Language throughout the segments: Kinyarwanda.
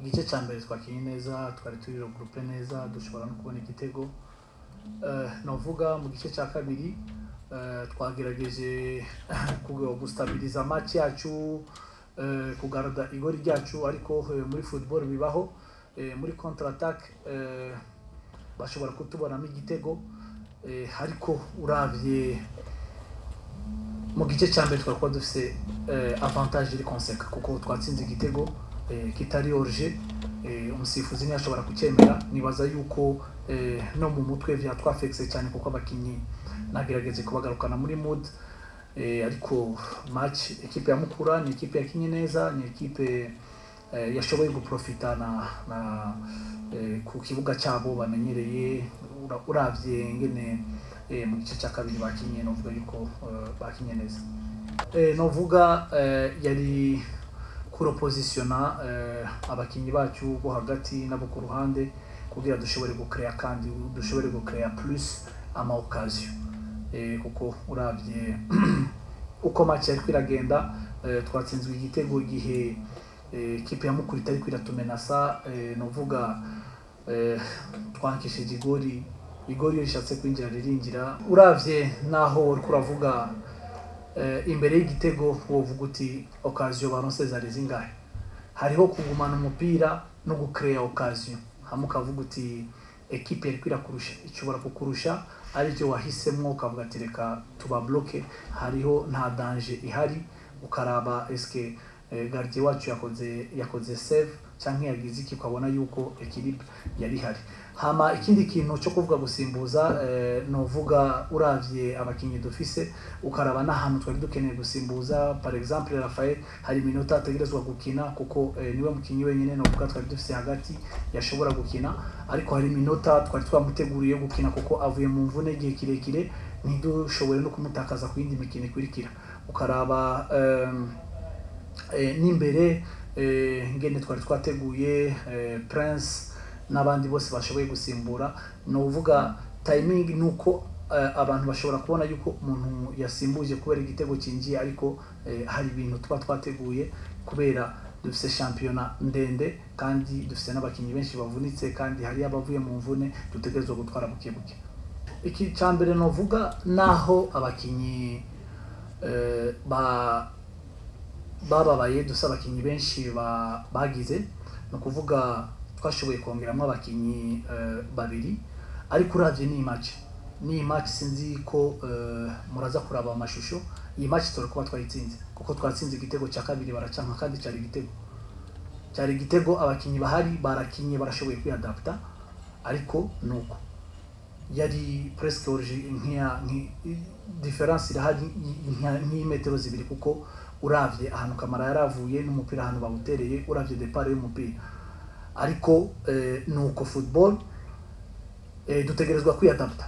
igice cya mbere twakinnye neza twari turi gurupe neza dushobora no kubona igitego. Eh, navuga mu gice cya kabiri eh, twagerageje gustabiriza match yacu eh, kugarada igori ryacu ariko muri football bibaho. Muri counter attack bashobora kutubonamo igitego. Ariko uravye mu gice cya mbere twari kuba dufite avantage iri konseka kuko twatsinze igitego kitari orje eh, umusifuzi ntiyashobora kucyemera nibaza yuko eh, no mu mutwe vyatwafekise cyane kuko abakinnyi nagerageze kubagarukana muri eh, ariko match ekipe ya mukura ni ekipe yakinye neza ni ekipe yashoboye guprofita eh, ku kibuga cyabo bamenyereye ura- uravye ngene eh, mu gice cya kabiri bakinye novuga yuko eh, bakinye neza. Eh, novuga eh, yari kuropositiona eh, abakinnyi bacu bo hagati nabo ku ruhande kugira dushobore gucrea kandi dushobore gucrea plus ama eh, kuko uravye uko match yari kwiragenda eh, twatsinzwe igitego igihe eh, ekipe ya mukuru itari kwiratumenasa eh, novuga eh, twankishije igori. Igori iyo rishatse kwinjira ririnjira uravye naho uriko uravuga eh, imbere y'igitego wovuga uti occasion baronse zari zingahe hariho kugumana umupira no gucrea occasion hamwe ukavuga uti ekipe yari kwirakurusha ishobora kukurusha ari byo wahisemo ukavuga ati reka tubabloke. Hariho nta danger ihari ukaraba eske eh, gardien wacu yakoze yakoze save cyangwa yagize iki ukabona yuko equilibre yari ihari. Hama ikindi kintu cyo kuvuga gusimbuza eh, novuga uravye abakinnyi dufise ukaraba n'ahantu twari dukeneye gusimbuza. Par exemple Rafael hari iminota ategerezwa gukina kuko eh, ni we mukinnyi wenyine novuga twari dufise hagati yashobora gukina. Ariko hari iminota twari twamuteguriye gukina kuko avuye mu mvune igihe kirekire ntidushobore no kumutakaza ku yindi mikino ikurikira ukaraba n'imbere eh, ngene twari twateguye eh, Prince n'abandi bose bashoboye gusimbura. Ni uvuga timing ni uko eh, abantu bashobora kubona yuko umuntu yasimbuje kubera igitego cyinjiye ariko eh, hari ibintu tuba twateguye kubera dufite shampiyona ndende kandi dufite n'abakinnyi benshi bavunitse kandi hari abavuye mu mvune dutegerezwa gutwara buke buke. Iki cya mbere novuga naho abakinnyi eh, ba bababaye dusa abakinnyi benshi ba- bagize ni ukuvuga twashoboye kongeramo abakinnyi eh, babiri ariko uravye ni match. Ni match sinzi ko eh, muraza kuraba amashusho. Iyi match turi kuba twayitsinze kuko twatsinze igitego cya kabiri baracanka kandi cyari igitego. Cyari igitego abakinnyi bahari barakinye barashoboye kwiadapta ariko nuko yari presque origi nk'iya nki- difference irahari nk'imetero zibiri kuko uravye ahantu kamara yaravuye n'umupira ahantu bawutereye uravye depart y'umupira. Ariko eh, nuko football eh, dutegerezwa kwiadapta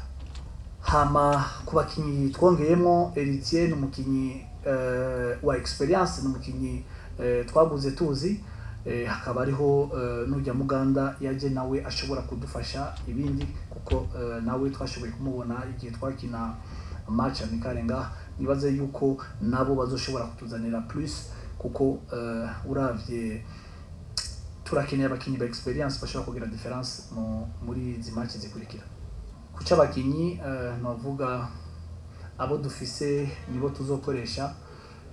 hama ku bakinnyi twongeyemo Eritier ni umukinnyi eh, wa experience ni umukinnyi eh, twaguze tuzi. Eh, hakaba ariho n'ujya muganda yaje nawe ashobora kudufasha ibindi kuko nawe twashoboye kumubona igihe twakina match amikare ngaha nibaze yuko nabo bazoshobora kutuzanira plus kuko eh, uravye turakeneye abakinnyi ba experience bashobora kugira difference mu, muri izi match zikurikira. Ku cy'abakinnyi eh, navuga abo dufise nibo tuzokoresha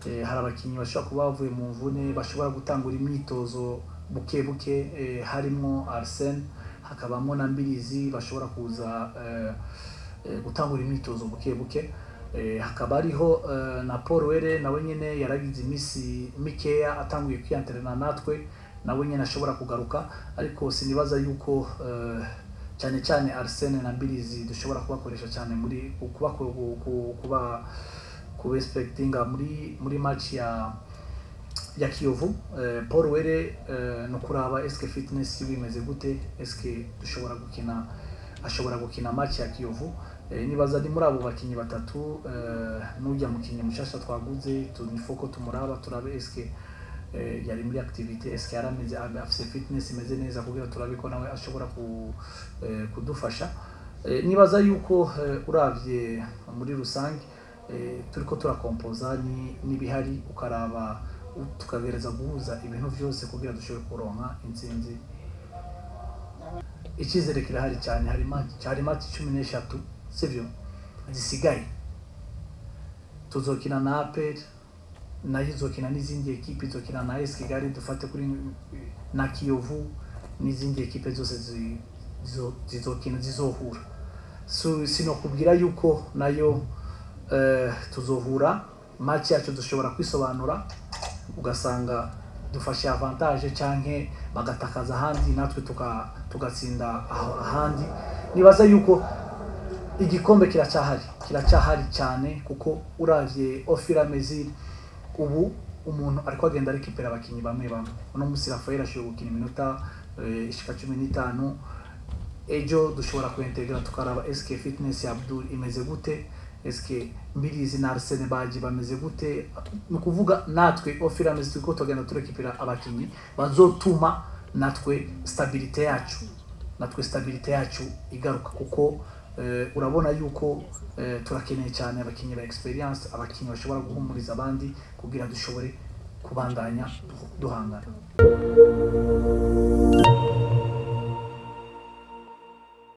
eh, hari abakinnyi bashobora kuba bavuye mu mvune bashobora gutangura imyitozo buke buke eh, harimo Arsene hakabamo na Mbirizi bashobora kuza eh, gutangura imyitozo buke buke. Eh, hakaba hariho eh, na Paul Were nawe nyene yaragize iminsi mikeya atanguye kwiyanterena natwe nawe nyene ashobora kugaruka. Ariko sinibaza yuko eh, cyane cyane Arsene na Mbirizi dushobora kubakoresha cyane muri kuba kuba kubespectinga muri muri match ya ya Kiyovu. Eh, Paul Were eh, no kuraba eske fitness yiwe imeze gute eske dushobora gukina ashobora gukina match ya Kiyovu. eh, nibaza ni muri abo bakinyi batatu eh, n'ujya mukinyi mushasha twaguze tunifoko tumuraba turabe eske eh, yari muri activité eske yarameze afise fitness imeze neza kugira turabe ko nawe ashobora ku, eh, kudufasha. Eh, nibaza yuko eh, uravye muri rusange eh, turiko turakompoza ni n'ibihari ukaraba tukagereza guhuza ibintu byose kugira dushobore kuronka intsinzi. Icyizere kirahari cyane hari match cumi n'eshatu. Sibyo zisigaye tuzokina na APR na yo izokina n'izindi ekipe izokina na AS Kigali dufate kuri na Kiyovu n'izindi ekipe zose zi- zizo- zizokina zizohura sinokubwira yuko na yo eh, tuzohura match yacu dushobora kwisobanura ugasanga dufashe avantage canke bagatakaza ahandi natwe tugatsinda ahandi. Nibaza yuko igikombe kiracyahari. Kiracyahari cyane kuko uravye ofira mezir ubu umuntu ariko agenda arikipera abakinyi bamwe bamwe. Uno munsi rafael ashoboye gukina iminota eh, ishika cumi n'itanu. Ejo dushobora kuintegra tukaraba eske fitness ya abdul. Imeze gute? Eske mbirizi na arsene baji bameze gute? Ni ukuvuga natwe ofira mezir turiko tugenda turekipera abakinyi bazotuma natwe stabilite yacu natwe stabilite yacu igaruka kuko urabona yuko eh, turakeneye cyane abakinnyi ba experience abakinnyi bashobora guhumuriza abandi kugira dushobore kubandanya duhangana.